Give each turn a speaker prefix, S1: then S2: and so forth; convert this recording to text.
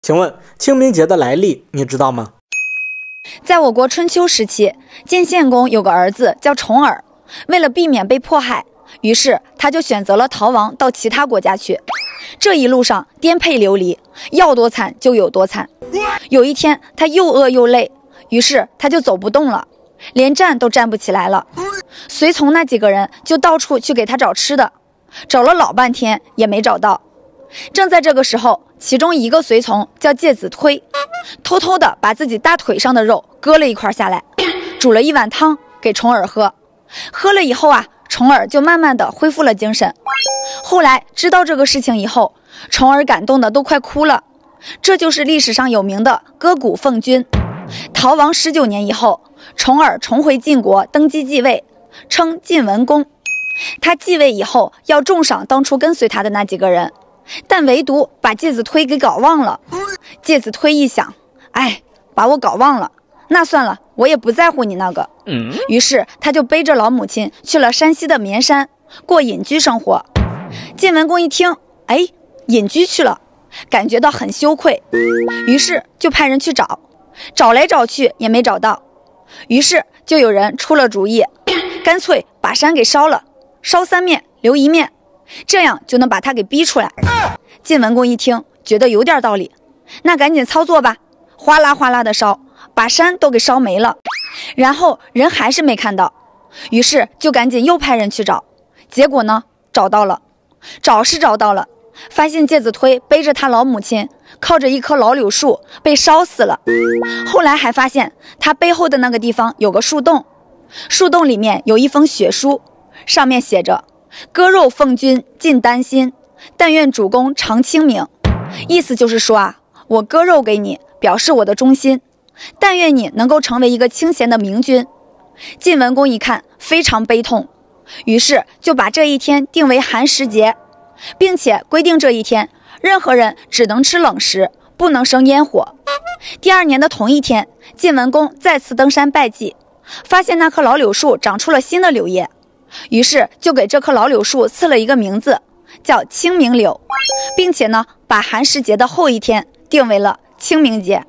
S1: 请问清明节的来历你知道吗？
S2: 在我国春秋时期，晋献公有个儿子叫重耳，为了避免被迫害，于是他就选择了逃亡到其他国家去。这一路上颠沛流离，要多惨就有多惨。有一天，他又饿又累，于是他就走不动了，连站都站不起来了。随从那几个人就到处去给他找吃的，找了老半天也没找到。正在这个时候，其中一个随从叫介子推，偷偷的把自己大腿上的肉割了一块下来，煮了一碗汤给重耳喝。喝了以后啊，重耳就慢慢的恢复了精神。后来知道这个事情以后，重耳感动的都快哭了。这就是历史上有名的割骨奉君。逃亡十九年以后，重耳重回晋国，登基继位，称晋文公。他继位以后要重赏当初跟随他的那几个人，但唯独把介子推给搞忘了。介子推一想，哎，把我搞忘了，那算了，我也不在乎你那个。于是他就背着老母亲去了山西的绵山，过隐居生活。晋文公一听，哎，隐居去了，感觉到很羞愧，于是就派人去找，找来找去也没找到，于是就有人出了主意，干脆把山给烧了，烧三面留一面，这样就能把他给逼出来。晋文公一听，觉得有点道理，那赶紧操作吧，哗啦哗啦的烧，把山都给烧没了，然后人还是没看到，于是就赶紧又派人去找，结果呢，找到了。找是找到了，发现介子推背着他老母亲，靠着一棵老柳树被烧死了。后来还发现他背后的那个地方有个树洞，树洞里面有一封血书，上面写着：“割肉奉君尽丹心，但愿主公常清明。”意思就是说啊，我割肉给你，表示我的忠心，但愿你能够成为一个清闲的明君。晋文公一看，非常悲痛。于是就把这一天定为寒食节，并且规定这一天任何人只能吃冷食，不能生烟火。第二年的同一天，晋文公再次登山拜祭，发现那棵老柳树长出了新的柳叶，于是就给这棵老柳树赐了一个名字，叫清明柳，并且呢，把寒食节的后一天定为了清明节。